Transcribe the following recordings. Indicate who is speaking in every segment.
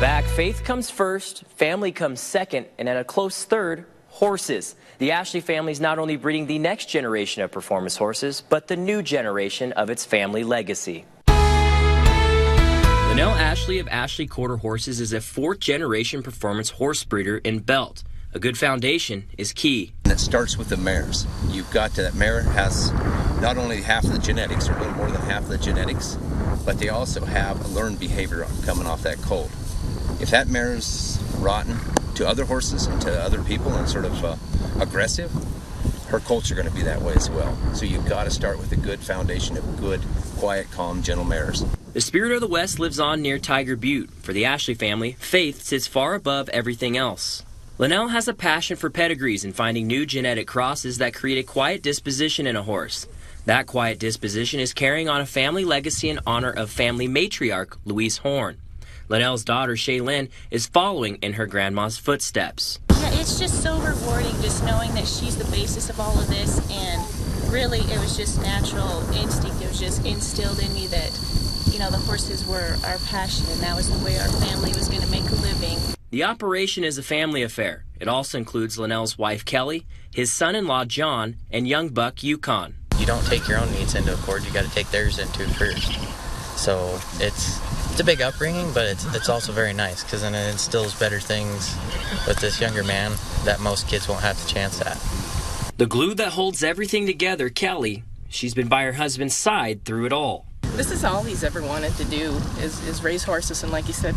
Speaker 1: Back. Faith comes first, family comes second, and at a close third, horses. The Ashley family is not only breeding the next generation of performance horses, but the new generation of its family legacy. Linnell Ashley of Ashley Quarter Horses is a fourth generation performance horse breeder in Belt. A good foundation is key.
Speaker 2: And it starts with the mares. You've got to, that mare has not only half of the genetics, or a little more than half of the genetics, but they also have a learned behavior coming off that colt. If that mare is rotten to other horses and to other people and sort of uh, aggressive, her colts are going to be that way as well. So you've got to start with a good foundation of good, quiet, calm, gentle mares.
Speaker 1: The spirit of the West lives on near Tiger Butte. For the Ashley family, faith sits far above everything else. Linnell has a passion for pedigrees and finding new genetic crosses that create a quiet disposition in a horse. That quiet disposition is carrying on a family legacy in honor of family matriarch Louise Horn. Linnell's daughter, Shaylin, is following in her grandma's footsteps.
Speaker 3: Yeah, it's just so rewarding just knowing that she's the basis of all of this and really it was just natural instinct. It was just instilled in me that, you know, the horses were our passion and that was the way our family was going to make a living.
Speaker 1: The operation is a family affair. It also includes Linnell's wife Kelly, his son-in-law John, and young buck Yukon.
Speaker 4: You don't take your own needs into accord, you got to take theirs into first. So it's it's a big upbringing, but it's it's also very nice because then it instills better things with this younger man that most kids won't have the chance at.
Speaker 1: The glue that holds everything together, Kelly, she's been by her husband's side through it all.
Speaker 5: This is all he's ever wanted to do is, is raise horses, and like you said,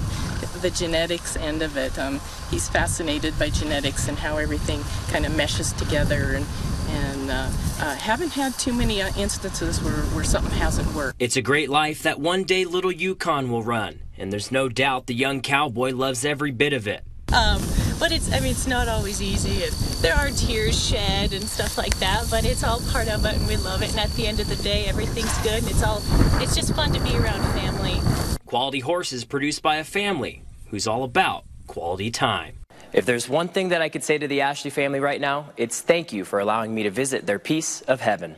Speaker 5: the genetics end of it. Um, he's fascinated by genetics and how everything kind of meshes together, and and uh, uh, haven't had too many uh, instances where, where something hasn't worked.
Speaker 1: It's a great life that one day little Yukon will run, and there's no doubt the young cowboy loves every bit of it.
Speaker 3: Um, but it's, I mean, it's not always easy. And there are tears shed and stuff like that, but it's all part of it and we love it. And at the end of the day, everything's good and it's all, it's just fun to be around family.
Speaker 1: Quality horses produced by a family who's all about quality time. If there's one thing that I could say to the Ashley family right now, it's thank you for allowing me to visit their piece of heaven.